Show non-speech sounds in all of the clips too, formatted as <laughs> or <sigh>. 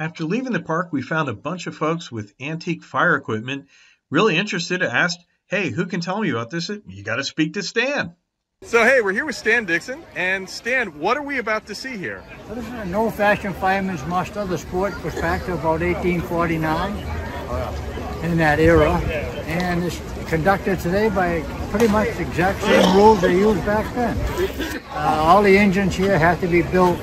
After leaving the park, we found a bunch of folks with antique fire equipment really interested. I asked, hey, who can tell me about this? You got to speak to Stan. So, hey, we're here with Stan Dixon. And Stan, what are we about to see here? Well, this is an old-fashioned fireman's muster. The sport goes back to about 1849 in that era. And it's conducted today by pretty much the exact same rules they used back then. Uh, all the engines here have to be built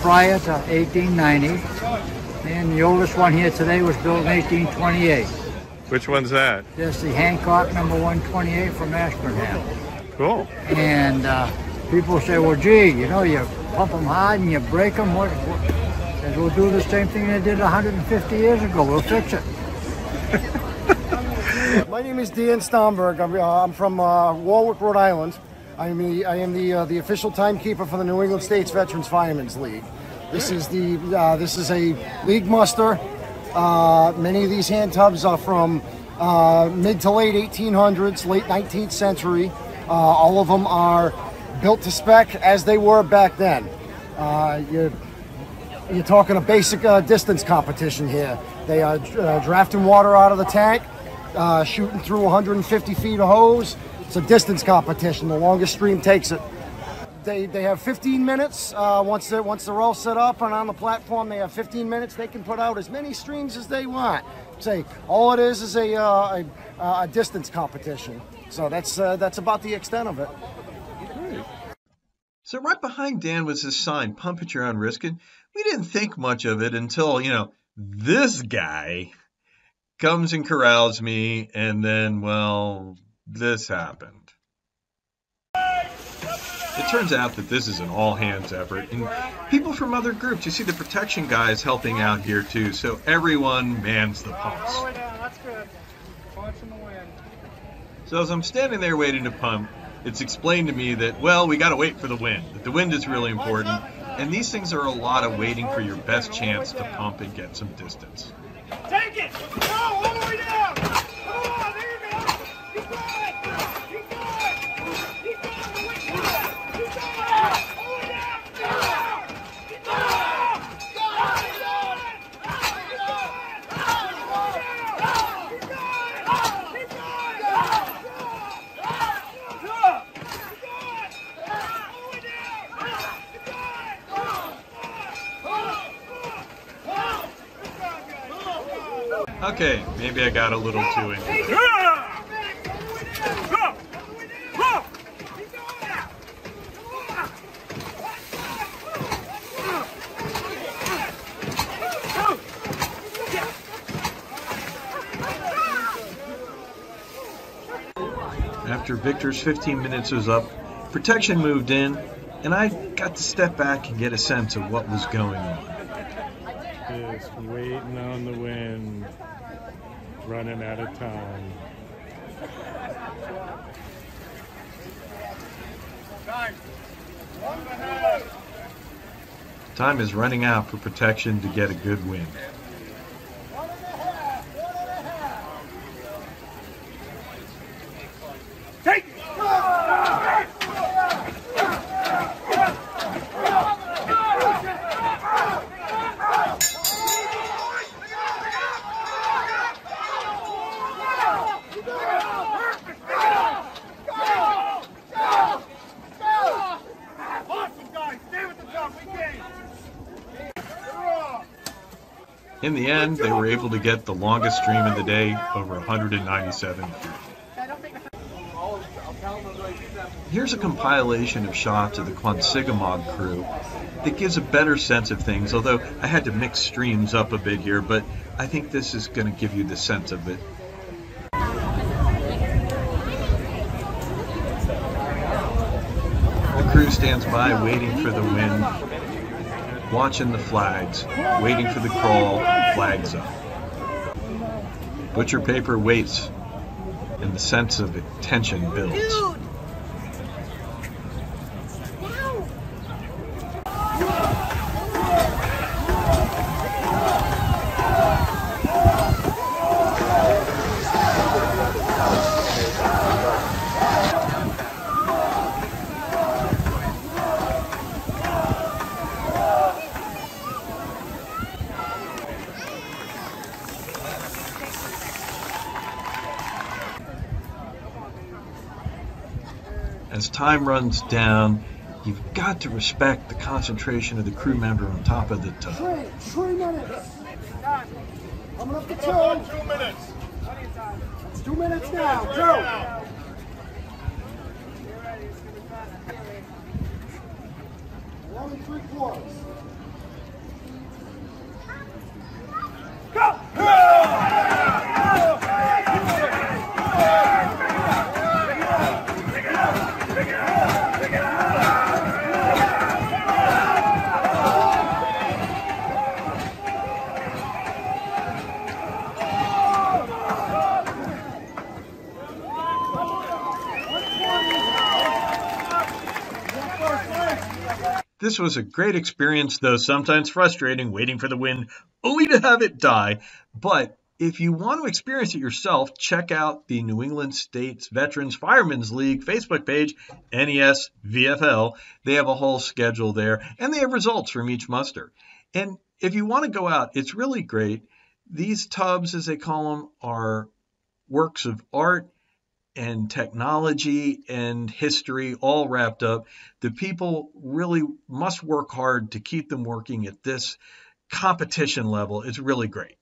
prior to 1890. And the oldest one here today was built in 1828. Which one's that? This the Hancock number 128 from Ashburnham. Cool. And uh, people say, well, gee, you know, you pump them hard and you break them. What, what? And we'll do the same thing they did 150 years ago. We'll fix it. <laughs> My name is Dan Stomberg. I'm, uh, I'm from uh, Warwick, Rhode Island. I'm the, I am the, uh, the official timekeeper for the New England States Veterans Firemen's League. This is the uh, this is a league muster. Uh, many of these hand tubs are from uh, mid to late 1800s, late 19th century. all of them are built to spec as they were back then. you're, you're talking a basic distance competition here. They are drafting water out of the tank, shooting through 150 feet of hose. It's a distance competition. The longest stream takes it they, they have 15 minutes uh, once they're once they're all set up and on the platform. They have 15 minutes. They can put out as many streams as they want. Say all it is is a uh, a, a, distance competition. So that's uh, that's about the extent of it. So right behind Dan was this sign, "Pump at your own risk," and we didn't think much of it until you know this guy comes and corrals me, and then well, this happened. It turns out that this is an all hands effort, and people from other groups, you see the protection guys helping out here too, so everyone mans the pumps. Oh, so as I'm standing there waiting to pump, it's explained to me that, well, we got to wait for the wind, that the wind is really important, and these things are a lot of waiting for your best chance to pump and get some distance. Take it! Go the way down! Come on, there you go! Keep going! Okay, maybe I got a little too into it. After Victor's 15 minutes was up, protection moved in, and I got to step back and get a sense of what was going on. Just waiting on the wind running out of time. Time is running out for protection to get a good wind. In the end, they were able to get the longest stream of the day, over 197 feet. Here's a compilation of shots of the Quansigamog crew that gives a better sense of things, although I had to mix streams up a bit here, but I think this is going to give you the sense of it. The crew stands by waiting for the wind watching the flags, waiting for the crawl, flags up. Butcher paper waits, and the sense of tension builds. As time runs down, you've got to respect the concentration of the crew member on top of the tub. Three, three minutes. Coming up to two. Two minutes. It's two minutes now. Two. One and three quarters. This was a great experience, though sometimes frustrating, waiting for the wind only to have it die. But if you want to experience it yourself, check out the New England States Veterans Firemen's League Facebook page, NES VFL. They have a whole schedule there, and they have results from each muster. And if you want to go out, it's really great. These tubs, as they call them, are works of art and technology and history all wrapped up. The people really must work hard to keep them working at this competition level. It's really great.